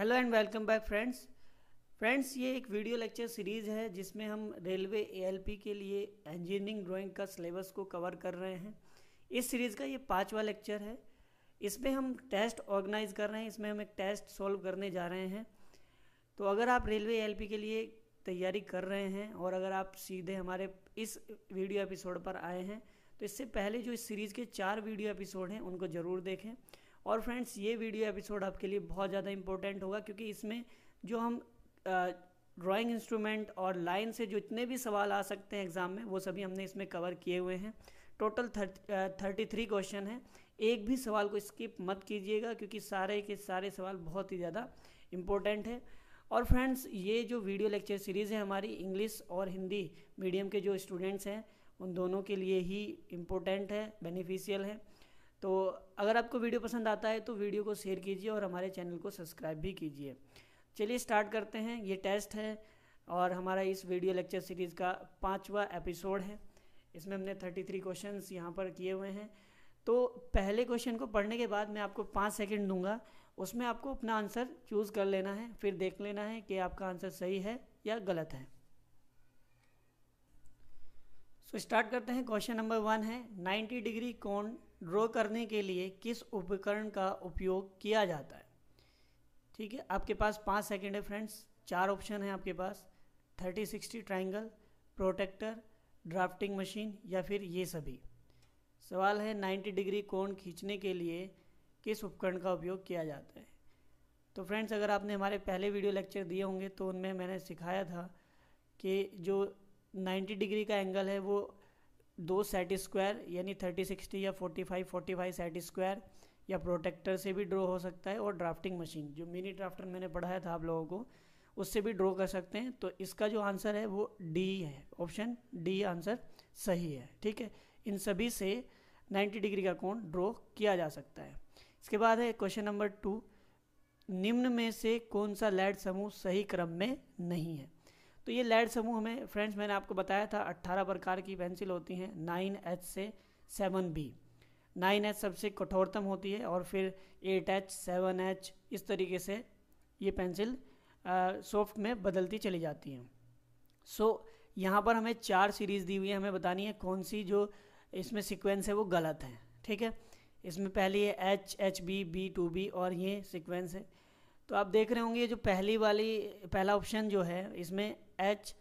Hello and welcome back friends friends ये एक video lecture series है, जिसमें हम रेलवे एएलपी के लिए इंजीनियरिंग ड्राइंग का सिलेबस को कवर कर रहे हैं। इस सीरीज़ का ये पांचवा लेक्चर है। इसमें हम टेस्ट ऑर्गेनाइज कर रहे हैं, इसमें हम एक टेस्ट सॉल्व करने जा रहे हैं। तो अगर आप रेलवे एएलपी के लिए तैयारी कर रहे हैं और अगर आप सीधे हमारे इस वीडियो एपिसोड पर आए हैं तो इससे पहले जो इस सीरीज़ के चार वीडियो एपिसोड हैं, उनको ज़रूर देखें। और फ्रेंड्स, ये वीडियो एपिसोड आपके लिए बहुत ज़्यादा इंपॉर्टेंट होगा क्योंकि इसमें जो हम ड्राइंग इंस्ट्रूमेंट और लाइन से जो इतने भी सवाल आ सकते हैं एग्ज़ाम में, वो सभी हमने इसमें कवर किए हुए हैं। टोटल थर्टी थ्री क्वेश्चन है। एक भी सवाल को स्किप मत कीजिएगा क्योंकि सारे के सारे सवाल बहुत ही ज़्यादा इम्पोर्टेंट है। और फ्रेंड्स ये जो वीडियो लेक्चर सीरीज़ है हमारी इंग्लिश और हिंदी मीडियम के जो स्टूडेंट्स हैं, उन दोनों के लिए ही इम्पोर्टेंट है बेनिफिशियल है। तो अगर आपको वीडियो पसंद आता है तो वीडियो को शेयर कीजिए और हमारे चैनल को सब्सक्राइब भी कीजिए। चलिए स्टार्ट करते हैं। ये टेस्ट है और हमारा इस वीडियो लेक्चर सीरीज़ का पाँचवा एपिसोड है। इसमें हमने थर्टी थ्री क्वेश्चन यहाँ पर किए हुए हैं। तो पहले क्वेश्चन को पढ़ने के बाद मैं आपको पाँच सेकेंड दूँगा। उसमें आपको अपना आंसर चूज़ कर लेना है फिर देख लेना है कि आपका आंसर सही है या गलत है। सो so, स्टार्ट करते हैं। क्वेश्चन नंबर वन है 90 डिग्री कोण ड्रॉ करने के लिए किस उपकरण का उपयोग किया जाता है? ठीक है, आपके पास पाँच सेकेंड है फ्रेंड्स चार ऑप्शन है आपके पास, thirty sixty triangle protractor drafting machine या फिर ये सभी। सवाल है 90 डिग्री कोण खींचने के लिए किस उपकरण का उपयोग किया जाता है? तो फ्रेंड्स अगर आपने हमारे पहले वीडियो लेक्चर दिए होंगे तो उनमें मैंने सिखाया था कि जो 90 डिग्री का एंगल है, वो दो सेट स्क्वायर यानी 30 60 या 45 45 सेट स्क्वायर या प्रोटेक्टर से भी ड्रॉ हो सकता है और ड्राफ्टिंग मशीन जो मिनी ड्राफ्टर मैंने पढ़ाया था आप लोगों को, उससे भी ड्रॉ कर सकते हैं। तो इसका जो आंसर है वो डी है। ऑप्शन डी आंसर सही है, ठीक है? इन सभी से 90 डिग्री का कोण ड्रॉ किया जा सकता है। इसके बाद है क्वेश्चन नंबर टू निम्न में से कौन सा लैड समूह सही क्रम में नहीं है? तो ये लेड समूह में फ्रेंड्स मैंने आपको बताया था 18 प्रकार की पेंसिल होती हैं नाइन एच से सेवन बी नाइन एच सबसे कठोरतम होती है और फिर एट एच सेवन एच इस तरीके से ये पेंसिल सॉफ्ट में बदलती चली जाती हैं। सो so, यहाँ पर हमें चार सीरीज़ दी हुई है हमें बतानी है कौन सी जो इसमें सीक्वेंस है वो गलत है ठीक है? इसमें पहली है H H B B two B और ये सीक्वेंस है। तो आप देख रहे होंगे जो पहली वाली पहला ऑप्शन जो है इसमें एच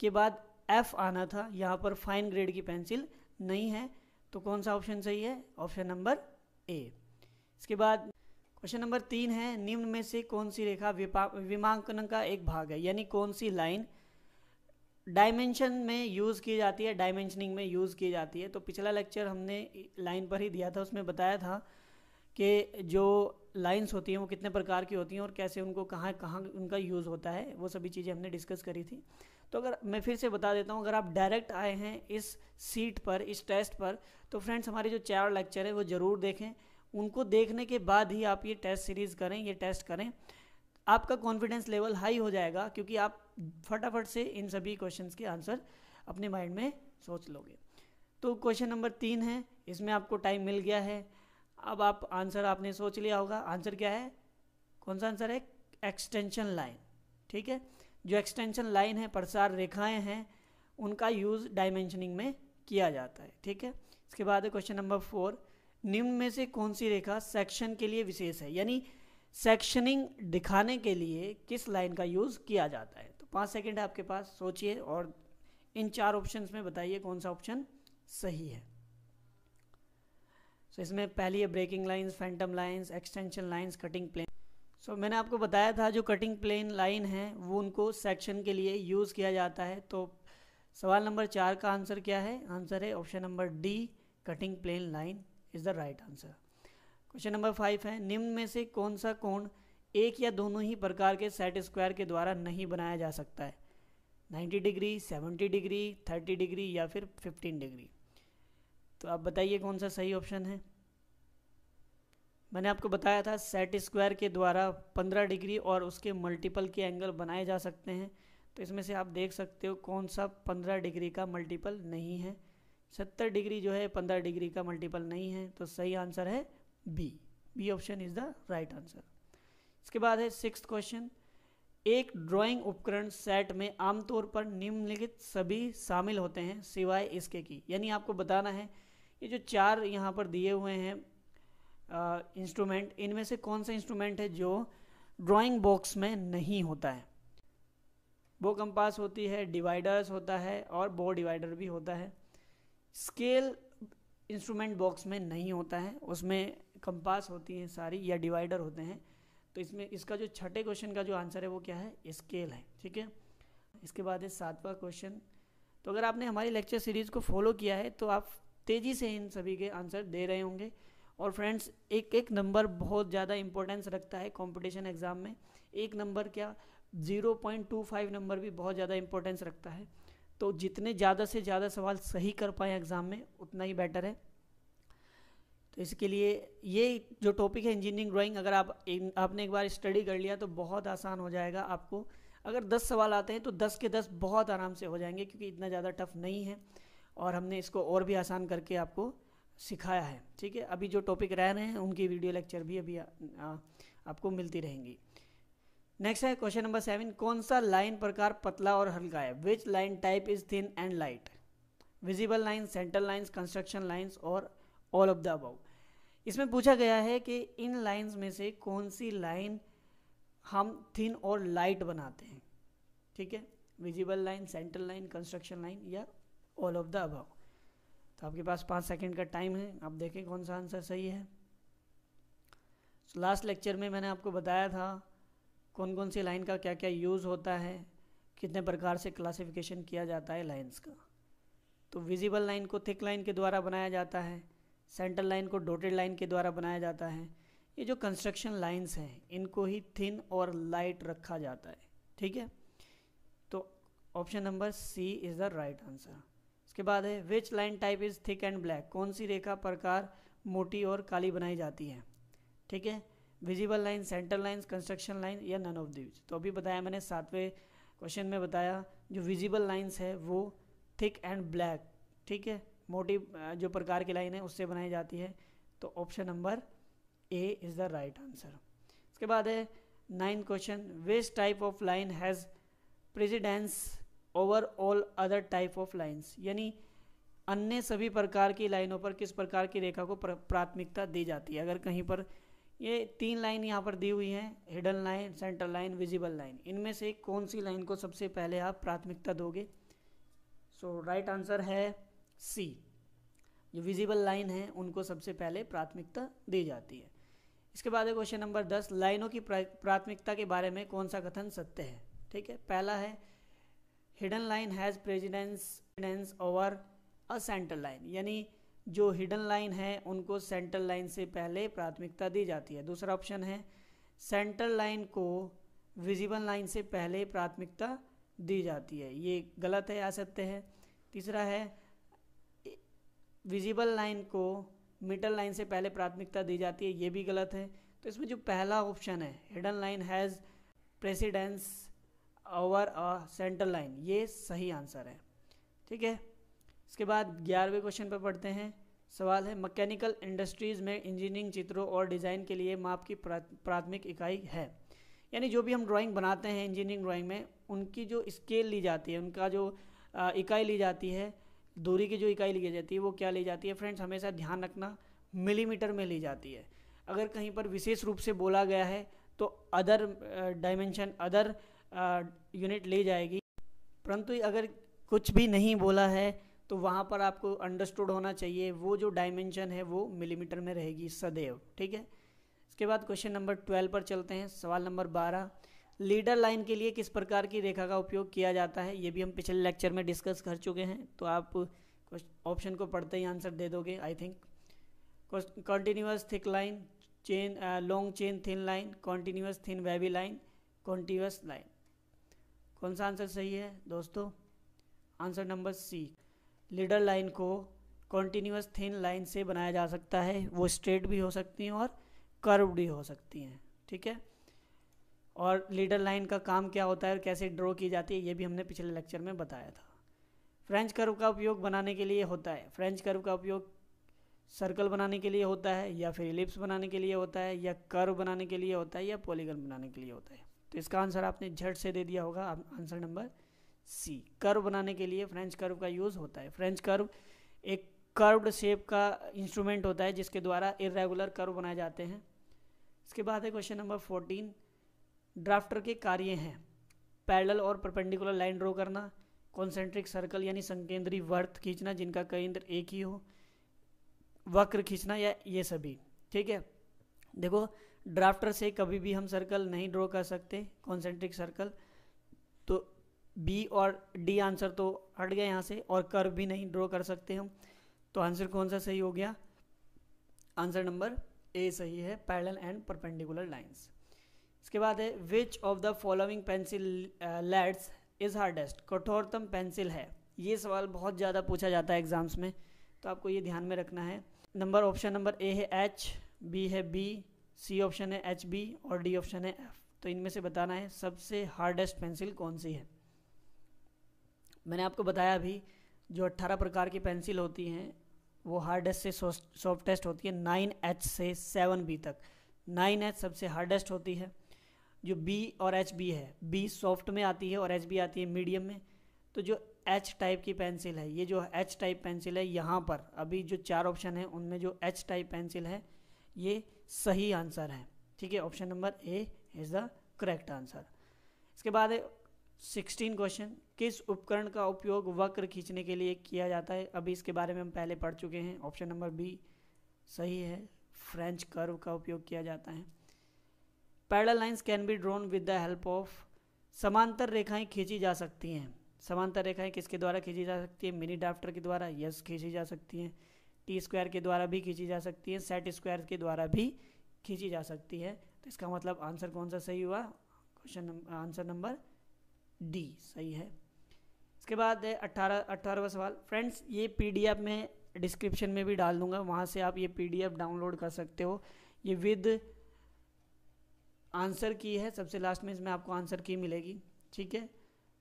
के बाद एफ़ आना था। यहाँ पर फाइन ग्रेड की पेंसिल नहीं है तो कौन सा ऑप्शन सही है? ऑप्शन नंबर ए इसके बाद क्वेश्चन नंबर तीन है, निम्न में से कौन सी रेखा विमांकन का एक भाग है? यानी कौन सी लाइन डायमेंशन में यूज़ की जाती है डायमेंशनिंग में यूज़ की जाती है? तो पिछला लेक्चर हमने लाइन पर ही दिया था, उसमें बताया था कि जो लाइंस होती हैं, वो कितने प्रकार की होती हैं और कैसे उनको कहाँ कहाँ उनका यूज़ होता है, वो सभी चीज़ें हमने डिस्कस करी थी। तो अगर मैं फिर से बता देता हूँ, अगर आप डायरेक्ट आए हैं इस सीट पर, इस टेस्ट पर तो फ्रेंड्स हमारे जो चार लेक्चर है, वो ज़रूर देखें। उनको देखने के बाद ही आप ये टेस्ट सीरीज़ करें, ये टेस्ट करें। आपका कॉन्फिडेंस लेवल हाई हो जाएगा, क्योंकि आप फटाफट से इन सभी क्वेश्चंस के आंसर अपने माइंड में सोच लोगे। तो क्वेश्चन नंबर तीन है, इसमें आपको टाइम मिल गया है। अब आप आंसर आपने सोच लिया होगा। आंसर क्या है? कौन सा आंसर है? एक्सटेंशन लाइन ठीक है? जो एक्सटेंशन लाइन है, प्रसार रेखाएँ हैं, उनका यूज़ डायमेंशनिंग में किया जाता है। ठीक है? इसके बाद है क्वेश्चन नंबर फोर निम्न में से कौन सी रेखा सेक्शन के लिए विशेष है? यानी सेक्शनिंग दिखाने के लिए किस लाइन का यूज़ किया जाता है? तो पाँच सेकेंड आपके पास, सोचिए और इन चार ऑप्शन में बताइए कौन सा ऑप्शन सही है। So, इसमें पहली है breaking lines phantom lines extension lines cutting plane so मैंने आपको बताया था जो कटिंग प्लेन लाइन है वो उनको सेक्शन के लिए यूज़ किया जाता है। तो सवाल नंबर चार का आंसर क्या है? आंसर है option number D cutting plane line is the right answer question number five है निम्न में से कौन सा कोण एक या दोनों ही प्रकार के सेट स्क्वायर के द्वारा नहीं बनाया जा सकता है? 90 डिग्री 70 डिग्री 30 डिग्री या फिर 15 डिग्री। तो आप बताइए कौन सा सही ऑप्शन है? मैंने आपको बताया था सेट स्क्वायर के द्वारा 15 डिग्री और उसके मल्टीपल के एंगल बनाए जा सकते हैं। तो इसमें से आप देख सकते हो कौन सा 15 डिग्री का मल्टीपल नहीं है। 70 डिग्री जो है 15 डिग्री का मल्टीपल नहीं है तो सही आंसर है B B option is the right answer इसके बाद है सिक्स क्वेश्चन एक ड्राइंग उपकरण सेट में आमतौर पर निम्नलिखित सभी शामिल होते हैं सिवाय इसके की। यानी आपको बताना है ये जो चार यहाँ पर दिए हुए हैं इंस्ट्रूमेंट इनमें से कौन सा इंस्ट्रूमेंट है जो ड्राइंग बॉक्स में नहीं होता है? वो कंपास होती है डिवाइडर्स होता है और बो डिवाइडर भी होता है। स्केल इंस्ट्रूमेंट बॉक्स में नहीं होता है, उसमें कंपास होती हैं सारी या डिवाइडर होते हैं। तो इसमें, इसका जो छठे क्वेश्चन का जो आंसर है वो क्या है? स्केल है, ठीक है? इसके बाद है सातवां क्वेश्चन तो अगर आपने हमारी लेक्चर सीरीज़ को फॉलो किया है तो आप तेज़ी से इन सभी के आंसर दे रहे होंगे। और फ्रेंड्स, एक एक नंबर बहुत ज़्यादा इंपॉर्टेंस रखता है कंपटीशन एग्ज़ाम में। एक नंबर क्या? 0.25 नंबर भी बहुत ज़्यादा इंपॉर्टेंस रखता है। तो जितने ज़्यादा से ज़्यादा सवाल सही कर पाए एग्ज़ाम में, उतना ही बेटर है। तो इसके लिए ये जो टॉपिक है इंजीनियरिंग ड्राइंग अगर आप आपने एक बार स्टडी कर लिया तो बहुत आसान हो जाएगा आपको। अगर 10 सवाल आते हैं तो 10 के 10 बहुत आराम से हो जाएँगे, क्योंकि इतना ज़्यादा टफ नहीं है। और हमने इसको और भी आसान करके आपको सिखाया है। ठीक है? अभी जो टॉपिक रह रहे हैं उनकी वीडियो लेक्चर भी अभी आ, आ, आपको मिलती रहेंगी। नेक्स्ट है क्वेश्चन नंबर सेवन कौन सा लाइन प्रकार पतला और हल्का है? Which line type is thin and light visible line central lines construction lines और ऑल ऑफ़ द अबव इसमें पूछा गया है कि इन लाइंस में से कौन सी लाइन हम थिन और लाइट बनाते हैं? ठीक है? Visible line central line construction line या ऑल ऑफ़ द अबव तो आपके पास पाँच सेकंड का टाइम है आप देखें कौन सा आंसर सही है। लास्ट so, लेक्चर में मैंने आपको बताया था कौन कौन सी लाइन का क्या क्या यूज़ होता है कितने प्रकार से क्लासिफिकेशन किया जाता है लाइंस का। तो विजिबल लाइन को थिक लाइन के द्वारा बनाया जाता है सेंट्रल लाइन को डोटेड लाइन के द्वारा बनाया जाता है। ये जो कंस्ट्रक्शन लाइंस हैं इनको ही थिन और लाइट रखा जाता है ठीक है? तो option number C is the right answer इसके बाद है which line type is thick and black कौन सी रेखा प्रकार मोटी और काली बनाई जाती है? ठीक है? Visible line center line construction line या नन ऑफ़ दिज तो अभी बताया मैंने, सातवें क्वेश्चन में बताया, जो विजिबल लाइन्स है, वो थिक एंड ब्लैक ठीक है? मोटी, जो प्रकार की लाइन है, उससे बनाई जाती है। तो option number A is the right answer इसके बाद है nine question which type of line has precedence over all other type of lines यानी अन्य सभी प्रकार की लाइनों पर किस प्रकार की रेखा को प्राथमिकता दी जाती है? अगर कहीं पर ये तीन लाइन यहाँ पर दी हुई हैं hidden line central line visible line इनमें से कौन सी लाइन को सबसे पहले आप प्राथमिकता दोगे? सो राइट आंसर है सी जो विजिबल लाइन है, उनको सबसे पहले प्राथमिकता दी जाती है। इसके बाद है क्वेश्चन नंबर दस. लाइनों की प्राथमिकता के बारे में कौन सा कथन सत्य है? ठीक है? पहला है hidden line has precedence over a central line यानी जो हिडन लाइन है, उनको सेंट्रल लाइन से पहले प्राथमिकता दी जाती है। दूसरा ऑप्शन है सेंट्रल लाइन को विजिबल लाइन से पहले प्राथमिकता दी जाती है। ये गलत है या सत्य है। तीसरा है विजिबल लाइन को मिडल लाइन से पहले प्राथमिकता दी जाती है, ये भी गलत है। तो इसमें जो पहला ऑप्शन है hidden line has precedence over a center line ये सही आंसर है। ठीक है? इसके बाद ग्यारहवें क्वेश्चन पर पढ़ते हैं। सवाल है मैकेनिकल इंडस्ट्रीज़ में इंजीनियरिंग चित्रों और डिज़ाइन के लिए माप की प्राथमिक इकाई है। यानी जो भी हम ड्राइंग बनाते हैं इंजीनियरिंग ड्राइंग में, उनकी जो स्केल ली जाती है, उनका जो इकाई ली जाती है, दूरी की जो इकाई ली जाती है, वो क्या ली जाती है? फ्रेंड्स हमेशा ध्यान रखना मिलीमीटर में ली जाती है। अगर कहीं पर विशेष रूप से बोला गया है तो अदर डायमेंशन अदर यूनिट ली जाएगी। परंतु अगर कुछ भी नहीं बोला है तो वहाँ पर आपको अंडरस्टूड होना चाहिए, वो जो डायमेंशन है, वो मिलीमीटर में रहेगी सदैव, ठीक है? इसके बाद क्वेश्चन नंबर ट्वेल्व पर चलते हैं। सवाल नंबर बारह लीडर लाइन के लिए किस प्रकार की रेखा का उपयोग किया जाता है? ये भी हम पिछले लेक्चर में डिस्कस कर चुके हैं तो आप ऑप्शन को पढ़ते ही आंसर दे दोगे I think continuous thick line chain long chain thin line continuous thin wavy line continuous line कौन सा आंसर सही है, दोस्तों? Answer number C leader line को कॉन्टीन्यूस थिन लाइन से बनाया जा सकता है। वो स्ट्रेट भी हो सकती हैं और कर्व भी हो सकती हैं, ठीक है? और लीडर लाइन का काम क्या होता है और कैसे ड्रॉ की जाती है, ये भी हमने पिछले लेक्चर में बताया था। फ्रेंच कर्व का उपयोग बनाने के लिए होता है। फ्रेंच कर्व का उपयोग सर्कल बनाने के लिए होता है या फिर इलिप्स बनाने के लिए होता है या कर्व बनाने के लिए होता है या पॉलीगन बनाने के लिए होता है। तो इसका आंसर आपने झट से दे दिया होगा आंसर नंबर सी कर्व बनाने के लिए फ्रेंच कर्व का यूज़ होता है। फ्रेंच कर्व एक कर्व्ड शेप का इंस्ट्रूमेंट होता है, जिसके द्वारा इरेगुलर कर्व बनाए जाते हैं। इसके बाद है क्वेश्चन नंबर फोर्टीन ड्राफ्टर के कार्य हैं। पैरेलल और परपेंडिकुलर लाइन ड्रॉ करना कॉन्सेंट्रिक सर्कल यानी संकेंद्री वर्त खींचना, जिनका केंद्र एक ही हो, वक्र खींचना या ये सभी। ठीक है? देखो ड्राफ्टर से कभी भी हम सर्कल नहीं ड्रॉ कर सकते कॉन्सेंट्रिक सर्कल तो बी और डी आंसर तो हट गए यहाँ से और कर्व भी नहीं ड्रॉ कर सकते हम। तो आंसर कौन सा सही हो गया? आंसर नंबर ए सही है पैरेलल एंड परपेंडिकुलर लाइंस इसके बाद है which of the following pencil leads is hardest कठोरतम पेंसिल है। ये सवाल बहुत ज़्यादा पूछा जाता है एग्ज़ाम्स में तो आपको ये ध्यान में रखना है। नंबर ऑप्शन नंबर ए है एच बी है बी सी ऑप्शन है एच बी और डी ऑप्शन है एफ़। तो इनमें से बताना है सबसे हार्डेस्ट पेंसिल कौन सी है? मैंने आपको बताया अभी, जो 18 प्रकार की पेंसिल होती हैं, वो हार्डेस्ट से सॉफ्टेस्ट होती है नाइन एच से सेवन बी तक। नाइन एच सबसे हार्डेस्ट होती है, जो बी और एच बी है। बी सॉफ्ट में आती है और एच बी आती है मीडियम में। तो जो एच टाइप की पेंसिल है, ये जो एच टाइप पेंसिल है, यहाँ पर, अभी जो चार ऑप्शन है, उनमें जो एच टाइप पेंसिल है, ये सही आंसर है। ठीक है option number A is the correct answer इसके बाद सिक्सटीन क्वेश्चन किस उपकरण का उपयोग वक्र खींचने के लिए किया जाता है? अभी इसके बारे में हम पहले पढ़ चुके हैं। ऑप्शन नंबर बी सही है। फ्रेंच कर्व का उपयोग किया जाता है। Parallel lines can be drawn with the help of समांतर रेखाएँ खींची जा सकती हैं। समांतर रेखाएँ किसके द्वारा खींची जा सकती है? मिनी डाफ्टर के द्वारा यस खींची जा सकती हैं। टी स्क्वायर के द्वारा भी खींची जा सकती है, सेट स्क्वायर के द्वारा भी खींची जा सकती है। तो इसका मतलब आंसर कौन सा सही हुआ? क्वेश्चन आंसर नंबर डी सही है। इसके बाद अट्ठारह, अट्ठारहवा सवाल। फ्रेंड्स, ये पीडीएफ में डिस्क्रिप्शन में भी डाल दूँगा, वहाँ से आप ये पीडीएफ डाउनलोड कर सकते हो। ये विद आंसर की है, सबसे लास्ट में इसमें आपको आंसर की मिलेगी, ठीक है?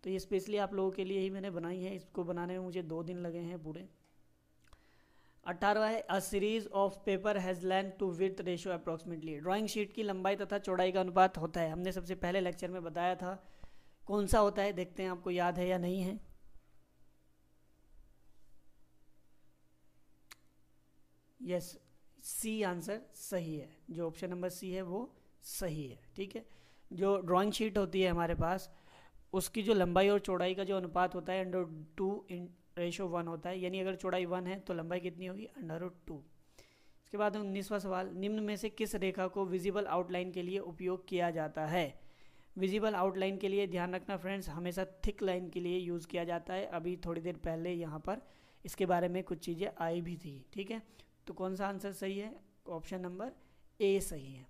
तो ये स्पेशली आप लोगों के लिए ही मैंने बनाई है, इसको बनाने में मुझे दो दिन लगे हैं पूरे। अट्ठारहवा है a series of paper has length two with ratio approximately drawing sheet की लंबाई तथा चौड़ाई का अनुपात होता है। हमने सबसे पहले लेक्चर में बताया था कौन सा होता है, देखते हैं आपको याद है या नहीं है। यस सी आंसर सही है। जो ऑप्शन नंबर सी है, वो सही है, ठीक है? जो ड्राइंग शीट होती है हमारे पास, उसकी जो लंबाई और चौड़ाई का जो अनुपात होता है अंडर टू रेशो वन होता है। यानी अगर चौड़ाई वन है तो लंबाई कितनी होगी? अंडर रूट टू इसके बाद उन्नीसवा सवाल, निम्न में से किस रेखा को विजिबल आउटलाइन के लिए उपयोग किया जाता है? विजिबल आउटलाइन के लिए ध्यान रखना फ्रेंड्स हमेशा थिक लाइन के लिए यूज़ किया जाता है। अभी थोड़ी देर पहले यहाँ पर इसके बारे में कुछ चीज़ें आई भी थी, ठीक है? तो कौन सा आंसर सही है? ऑप्शन नंबर ए सही है।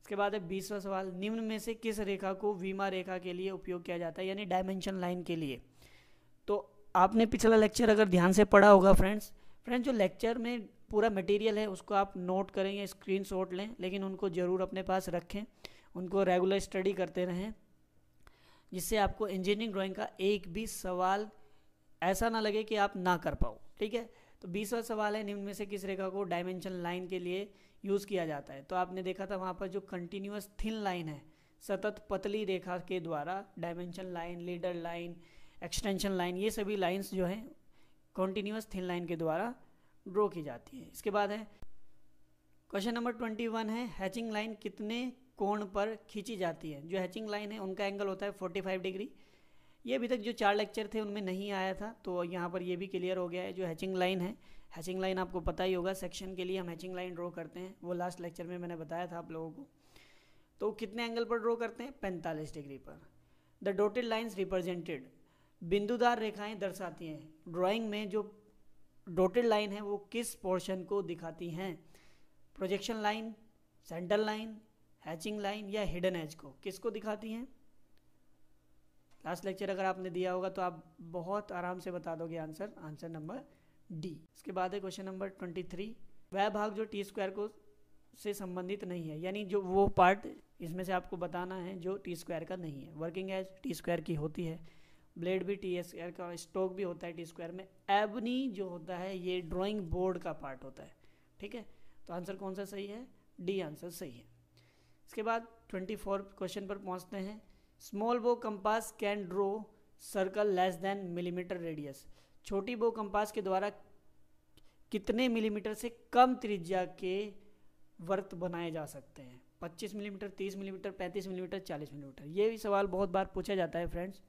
इसके बाद है बीसवा सवाल, निम्न में से किस रेखा को वीमा रेखा के लिए उपयोग किया जाता है? यानी डायमेंशन लाइन के लिए। तो आपने पिछला लेक्चर अगर ध्यान से पढ़ा होगा फ्रेंड्स फ्रेंड्स जो लेक्चर में पूरा मटेरियल है, उसको आप नोट करें या स्क्रीन शॉट लें, लेकिन उनको ज़रूर अपने पास रखें, उनको रेगुलर स्टडी करते रहें, जिससे आपको इंजीनियरिंग ड्राइंग का एक भी सवाल ऐसा ना लगे कि आप ना कर पाओ, ठीक है? तो बीसवा सवाल है, निम्न में से किस रेखा को डायमेंशन लाइन के लिए यूज़ किया जाता है? तो आपने देखा था वहाँ पर जो कंटिन्यूस थिन लाइन है, सतत पतली रेखा के द्वारा dimension line leader line extension line ये सभी लाइंस जो हैं कॉन्टीन्यूस थिन लाइन के द्वारा ड्रॉ की जाती है। इसके बाद है क्वेश्चन नंबर ट्वेंटी वन है हैचिंग लाइन कितने कोण पर खींची जाती है? जो हैचिंग लाइन है, उनका एंगल होता है फोर्टी फाइव डिग्री ये अभी तक जो चार लेक्चर थे, उनमें नहीं आया था तो यहाँ पर ये भी क्लियर हो गया है, जो हैचिंग लाइन है। हैचिंग लाइन आपको पता ही होगा सेक्शन के लिए हम हैचिंग लाइन ड्रॉ करते हैं। वो लास्ट लेक्चर में मैंने बताया था आप लोगों को। तो कितने एंगल पर ड्रॉ करते हैं? पैंतालीस डिग्री पर। द डोटेड लाइन्स रिप्रेजेंटेड बिंदुदार रेखाएँ दर्शाती हैं। ड्राइंग में जो डोटेड लाइन है, वो किस पोर्शन को दिखाती हैं? Projection line center line, hatching line या हिडन एज को किसको दिखाती हैं? लास्ट लेक्चर अगर आपने दिया होगा तो आप बहुत आराम से बता दोगे आंसर आंसर नंबर डी। इसके बाद है क्वेश्चन नंबर ट्वेंटी थ्री। वह भाग जो टी स्क्वायर को से संबंधित नहीं है, यानी जो वो पार्ट इसमें से आपको बताना है जो टी स्क्वायर का नहीं है। वर्किंग एज टी स्क्वायर की होती है। ब्लेड भी टी स्क्वायर का, स्टोक भी होता है टी स्क्वायर में। एबनी जो होता है, ये ड्राइंग बोर्ड का पार्ट होता है। ठीक है? तो आंसर कौन सा सही है? डी आंसर सही है। इसके बाद ट्वेंटी फोर क्वेश्चन पर पहुँचते हैं। Small bow compass can draw circle less than millimeter radius छोटी बो कंपास के द्वारा कितने मिलीमीटर से कम त्रिज्या के वर्त बनाए जा सकते हैं? 25 मिलीमीटर 30 मिलीमीटर 35 मिलीमीटर 40 मिलीमीटर ये भी सवाल बहुत बार पूछा जाता है फ्रेंड्स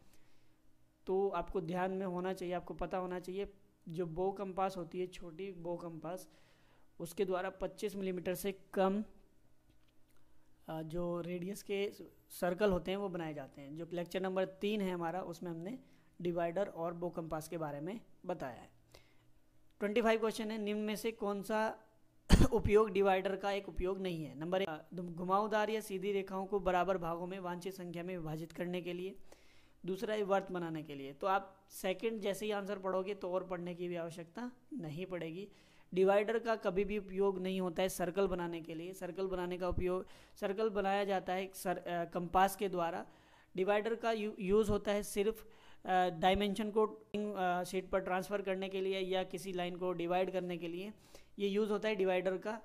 तो आपको ध्यान में होना चाहिए, आपको पता होना चाहिए, जो बो कंपास होती है, छोटी बो कंपास, उसके द्वारा 25 मिलीमीटर से कम जो रेडियस के सर्कल होते हैं, वो बनाए जाते हैं। जो लेक्चर नंबर तीन है हमारा, उसमें हमने डिवाइडर और बो कंपास के बारे में बताया है। ट्वेंटी फाइव क्वेश्चन है, निम्न में से कौन सा उपयोग डिवाइडर का एक उपयोग नहीं है? नंबर घुमावदार या सीधी रेखाओं को बराबर भागों में वांछित संख्या में विभाजित करने के लिए। दूसरा है वर्त बनाने के लिए। तो आप सेकंड जैसे ही आंसर पढ़ोगे तो और पढ़ने की भी आवश्यकता नहीं पड़ेगी। डिवाइडर का कभी भी उपयोग नहीं होता है सर्कल बनाने के लिए। सर्कल बनाने का उपयोग सर्कल बनाया जाता है सर कंपास के द्वारा। डिवाइडर का यू, यूज़ होता है सिर्फ़ डायमेंशन को शीट पर ट्रांसफ़र करने के लिए या किसी लाइन को डिवाइड करने के लिए। ये यूज़ होता है डिवाइडर का।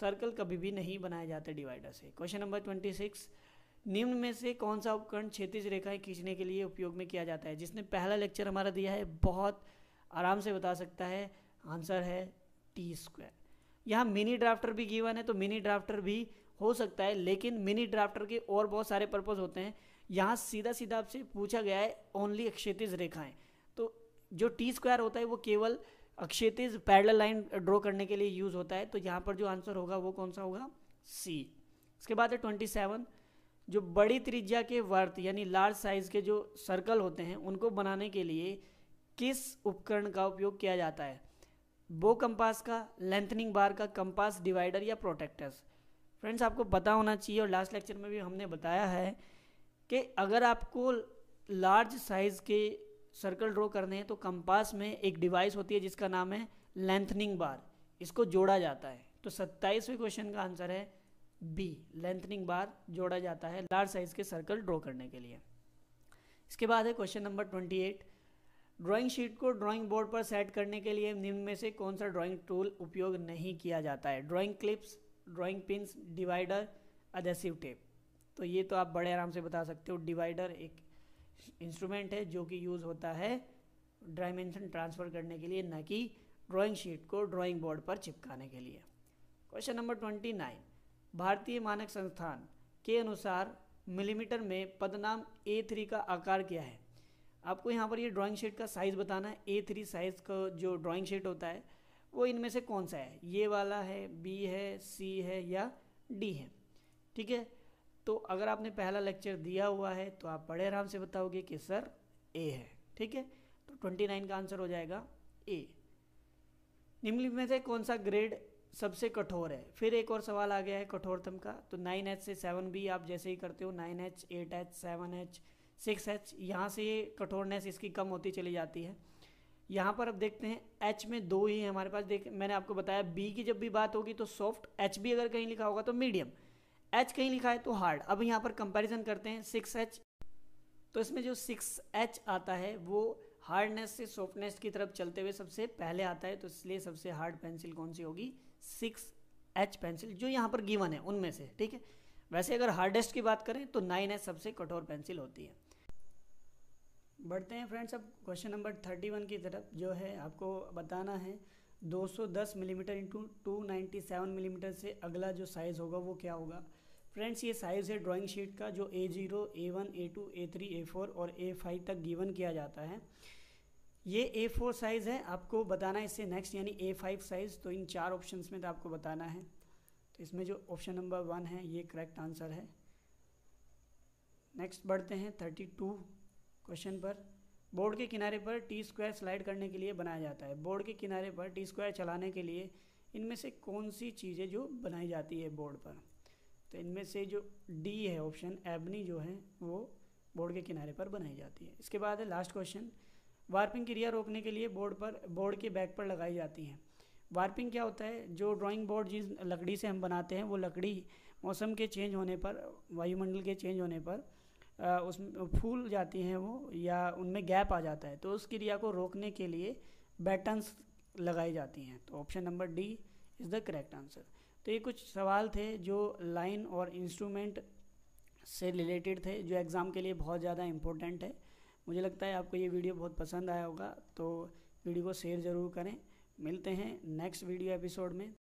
सर्कल कभी भी नहीं बनाया जाता डिवाइडर से। क्वेश्चन नंबर ट्वेंटी सिक्स निम्न में से कौन सा उपकरण क्षैतिज रेखाएँ खींचने के लिए उपयोग में किया जाता है? जिसने पहला लेक्चर हमारा दिया है, बहुत आराम से बता सकता है। आंसर है टी स्क्वायर यहाँ मिनी ड्राफ्टर भी गिवन है तो मिनी ड्राफ्टर भी हो सकता है, लेकिन मिनी ड्राफ्टर के और बहुत सारे पर्पज होते हैं। यहाँ सीधा सीधा आपसे पूछा गया है ओनली क्षैतिज रेखाएँ। तो जो टी स्क्वायर होता है, वो केवल अक्षेतिज पैरल लाइन ड्रॉ करने के लिए यूज़ होता है। तो यहाँ पर जो आंसर होगा, वो कौन सा होगा? सी इसके बाद है ट्वेंटी सेवन जो बड़ी त्रिज्या के वर्त, यानी लार्ज साइज़ के जो सर्कल होते हैं, उनको बनाने के लिए किस उपकरण का उपयोग किया जाता है? बो कंपास का लेंथनिंग बार का कंपास डिवाइडर या प्रोटेक्टर्स फ्रेंड्स आपको पता होना चाहिए, और लास्ट लेक्चर में भी हमने बताया है कि अगर आपको लार्ज साइज़ के सर्कल ड्रॉ करने हैं तो कंपास में एक डिवाइस होती है, जिसका नाम है लेंथनिंग बार इसको जोड़ा जाता है। तो सत्ताईसवें क्वेश्चन का आंसर है बी लेंथनिंग बार जोड़ा जाता है लार्ज साइज़ के सर्कल ड्रॉ करने के लिए। इसके बाद है question number twenty eight drawing sheet को ड्राइंग बोर्ड पर सेट करने के लिए निम्न में से कौन सा ड्राइंग टूल उपयोग नहीं किया जाता है? Drawing clips drawing pins divider adhesive tape तो ये तो आप बड़े आराम से बता सकते हो डिवाइडर एक इंस्ट्रूमेंट है जो कि यूज़ होता है डायमेंशन ट्रांसफ़र करने के लिए, न कि ड्राइंग शीट को ड्राइंग बोर्ड पर चिपकाने के लिए। क्वेश्चन नंबर ट्वेंटी नाइन भारतीय मानक संस्थान के अनुसार मिलीमीटर में पदनाम ए थ्री का आकार क्या है? आपको यहाँ पर ये ड्राइंग शीट का साइज़ बताना है। ए थ्री साइज़ का जो ड्राइंग शीट होता है, वो इनमें से कौन सा है? ये वाला है बी है सी है या डी है? ठीक है? तो अगर आपने पहला लेक्चर दिया हुआ है तो आप बड़े आराम से बताओगे कि सर ए है। ठीक है? तो ट्वेंटी नाइन का आंसर हो जाएगा ए निम्नलिखित में से कौन सा ग्रेड सबसे कठोर है। फिर एक और सवाल आ गया है कठोरतम का। तो नाइन एच से सेवन बी आप जैसे ही करते हो nine H eight H seven H six H यहाँ से कठोरनेस इसकी कम होती चली जाती है। यहाँ पर अब देखते हैं एच में दो ही है हमारे पास। देख, मैंने आपको बताया बी की जब भी बात होगी तो सॉफ्ट एच भी अगर कहीं लिखा होगा तो मीडियम एच कहीं लिखा है तो हार्ड अब यहाँ पर कंपैरिजन करते हैं सिक्स एच तो इसमें जो सिक्स एच आता है, वो हार्डनेस से सॉफ्टनेस की तरफ़ चलते हुए सबसे पहले आता है तो इसलिए सबसे हार्ड पेंसिल कौन सी होगी? सिक्स एच पेंसिल जो यहाँ पर गिवन है, उनमें से, ठीक है? वैसे अगर हार्डेस्ट की बात करें तो नाइन एच सबसे कठोर पेंसिल होती है। बढ़ते हैं फ्रेंड्स अब क्वेश्चन नंबर थर्टी वन की तरफ़, जो है आपको बताना है 210 मिलीमीटर इंटू टू मिलीमीटर से अगला जो साइज़ होगा, वो क्या होगा? फ्रेंड्स, ये साइज़ है ड्राइंग शीट का, जो A zero A one A two A three A four और ए फाइव तक गिवन किया जाता है। ये ए फोर साइज़ है, आपको बताना है इससे नेक्स्ट यानी ए फाइव साइज़ तो इन चार ऑप्शंस में तो आपको बताना है। तो इसमें जो ऑप्शन नंबर वन है, ये करेक्ट आंसर है। नेक्स्ट बढ़ते हैं थर्टी टू क्वेश्चन पर। बोर्ड के किनारे पर टी स्क्वायर स्लाइड करने के लिए बनाया जाता है। बोर्ड के किनारे पर टी स्क्वायर चलाने के लिए इनमें से कौन सी चीज़ें जो बनाई जाती है बोर्ड पर? तो इनमें से जो डी है ऑप्शन एबनी जो है, वो बोर्ड के किनारे पर बनाई जाती है। इसके बाद है लास्ट क्वेश्चन वार्पिंग क्रिया रोकने के लिए बोर्ड पर, बोर्ड के बैक पर लगाई जाती हैं। वार्पिंग क्या होता है? जो ड्राइंग बोर्ड जिस लकड़ी से हम बनाते हैं, वो लकड़ी मौसम के चेंज होने पर, वायुमंडल के चेंज होने पर उसमें फूल जाती हैं वो, या उनमें गैप आ जाता है। तो उस क्रिया को रोकने के लिए बैटन्स लगाई जाती हैं। तो option number D is the correct answer. तो ये कुछ सवाल थे जो लाइन और इंस्ट्रूमेंट से रिलेटेड थे, जो एग्ज़ाम के लिए बहुत ज़्यादा इंपॉर्टेंट है। मुझे लगता है आपको ये वीडियो बहुत पसंद आया होगा तो वीडियो को शेयर ज़रूर करें। मिलते हैं नेक्स्ट वीडियो एपिसोड में।